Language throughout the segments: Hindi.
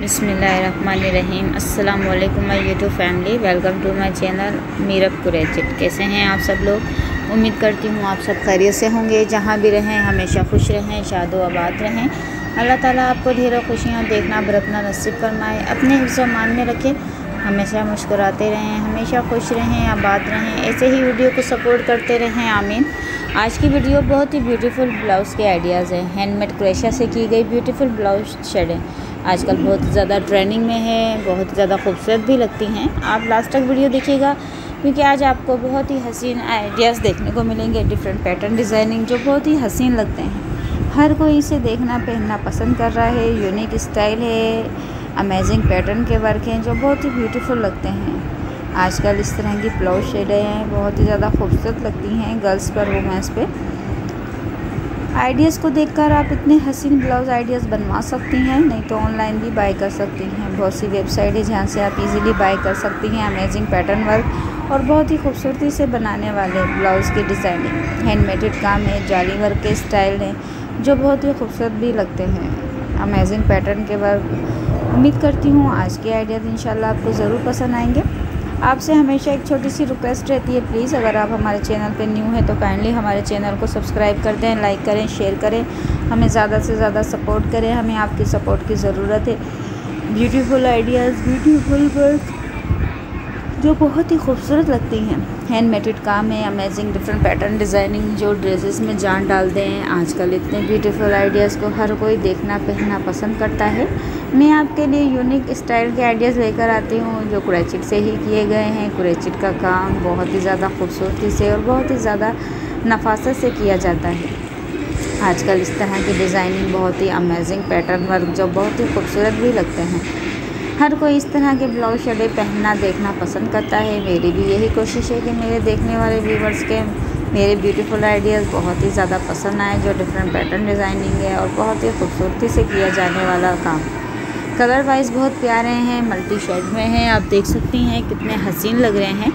बिसमीम अल्लाम my YouTube family, welcome to my channel Meerab कुरैचिट कैसे हैं आप सब लोग? उम्मीद करती हूँ आप सब खैरियत से होंगे, जहाँ भी रहें, हमेशा खुश रहें, शादो आबाद रहें। अल्लाह ताला आपको ढेरों खुशियाँ, देखना, बरतना नसीब फरमाए। अपने मान में रखें, हमेशा मुस्कुराते रहें, हमेशा खुश रहें, आबाद रहें। ऐसे ही वीडियो को सपोर्ट करते रहें, आमीन। आज की वीडियो बहुत ही ब्यूटीफुल ब्लाउज़ के आइडियाज़ हैं। हैंडमेड क्रेशा से की गई ब्यूटीफुल ब्लाउज शेडें आजकल बहुत ज़्यादा ट्रेंडिंग में है, बहुत ज़्यादा खूबसूरत भी लगती हैं। आप लास्ट तक वीडियो देखिएगा, क्योंकि आज आपको बहुत ही हसीन आइडियाज़ देखने को मिलेंगे डिफरेंट पैटर्न डिज़ाइनिंग जो बहुत ही हसीन लगते हैं। हर कोई इसे देखना, पहनना पसंद कर रहा है यूनिक स्टाइल है अमेजिंग पैटर्न के वर्क हैं, जो बहुत ही ब्यूटीफुल लगते हैं। आजकल इस तरह की ब्लाउज शेडें हैं, बहुत ही ज़्यादा खूबसूरत लगती हैं गर्ल्स पर वुमेंस पे। आइडियाज़ को देखकर आप इतने हसीन ब्लाउज़ आइडियाज़ बनवा सकती हैं, नहीं तो ऑनलाइन भी बाय कर सकती हैं। बहुत सी वेबसाइट है जहाँ से आप इजीली बाय कर सकती हैं अमेजिंग पैटर्न वर्क और बहुत ही खूबसूरती से बनाने वाले ब्लाउज़ की डिज़ाइनिंग हैंडमेडेड काम है जाली वर्क के स्टाइल हैं, जो बहुत ही खूबसूरत भी लगते हैं। अमेजिंग पैटर्न के वर्क उम्मीद करती हूँ आज के आइडियाज़ इंशाल्लाह आपको ज़रूर पसंद आएँगे। आपसे हमेशा एक छोटी सी रिक्वेस्ट रहती है प्लीज़ अगर आप हमारे चैनल पर न्यू हैं तो काइंडली हमारे चैनल को सब्सक्राइब कर दें लाइक करें शेयर करें, हमें ज़्यादा से ज़्यादा सपोर्ट करें, हमें आपकी सपोर्ट की ज़रूरत है। ब्यूटीफुल आइडियाज़ ब्यूटीफुल वर्क जो बहुत ही खूबसूरत लगती हैं। हैंड मेटेड काम है अमेजिंग डिफरेंट पैटर्न डिज़ाइनिंग जो ड्रेसेस में जान डालते हैं। आजकल इतने ब्यूटीफुल आइडियाज़ को हर कोई देखना, पहनना पसंद करता है। मैं आपके लिए यूनिक स्टाइल के आइडियाज़ लेकर आती हूँ, जो कुरैचिट से ही किए गए हैं। कुरैचिट का काम बहुत ही ज़्यादा खूबसूरती से और बहुत ही ज़्यादा नफासत से किया जाता है। आजकल इस तरह की डिज़ाइनिंग बहुत ही अमेजिंग पैटर्न वर्क जो बहुत ही खूबसूरत भी लगते हैं। हर कोई इस तरह के ब्लाउज शर्टें पहनना देखना पसंद करता है। मेरी भी यही कोशिश है कि मेरे देखने वाले व्यूवर्स के मेरे ब्यूटीफुल आइडियाज़ बहुत ही ज़्यादा पसंद आए, जो डिफरेंट पैटर्न डिज़ाइनिंग है और बहुत ही खूबसूरती से किया जाने वाला काम। कलर वाइज बहुत प्यारे हैं मल्टी शेड में हैं। आप देख सकती हैं कितने हसीन लग रहे हैं।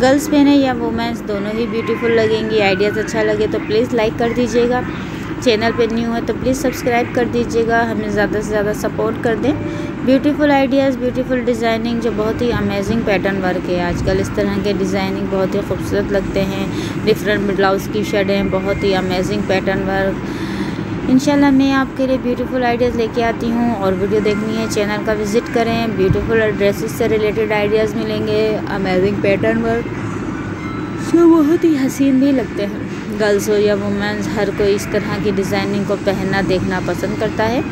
गर्ल्स पहने या वुमेंस दोनों ही ब्यूटीफुल लगेंगी। आइडियाज़ अच्छा लगे तो प्लीज़ लाइक कर दीजिएगा। चैनल पे न्यू है तो प्लीज़ सब्सक्राइब कर दीजिएगा, हमें ज़्यादा से ज़्यादा सपोर्ट कर दें। ब्यूटीफुल आइडियाज़ ब्यूटीफुल डिज़ाइनिंग जो बहुत ही अमेजिंग पैटर्न वर्क है। आजकल इस तरह के डिज़ाइनिंग बहुत ही खूबसूरत लगते हैं। डिफरेंट ब्लाउज़ की शेडें बहुत ही अमेजिंग पैटर्न वर्क इंशाल्लाह मैं आपके लिए ब्यूटीफुल आइडियाज़ लेके आती हूँ और वीडियो देखनी है, चैनल का विज़िट करें। ब्यूटीफुल ड्रेसेस से रिलेटेड आइडियाज़ मिलेंगे अमेजिंग पैटर्न वर्क जो बहुत ही हसीन भी लगते हैं। गर्ल्स हो या वुमेंस हर कोई इस तरह की डिज़ाइनिंग को पहनना, देखना पसंद करता है।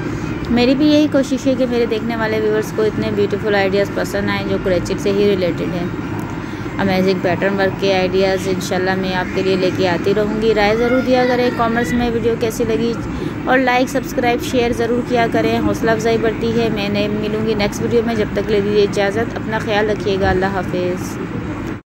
मेरी भी यही कोशिश है कि मेरे देखने वाले व्यूवर्स को इतने ब्यूटीफुल आइडियाज़ पसंद आएँ जो क्रेचिक से ही रिलेटेड हैं। अमेजिंग पैटर्न वर्क के आइडियाज़ इंशाल्लाह मैं आपके लिए लेके आती रहूँगी। राय ज़रूर दिया करें कॉमर्स में वीडियो कैसी लगी? और लाइक सब्सक्राइब शेयर ज़रूर किया करें। हौसला अफजाई बढ़ती है। मैं नहीं मिलूँगी नेक्स्ट वीडियो में। जब तक ले दीजिए इजाज़त। अपना ख्याल रखिएगा। अल्लाह हाफिज़।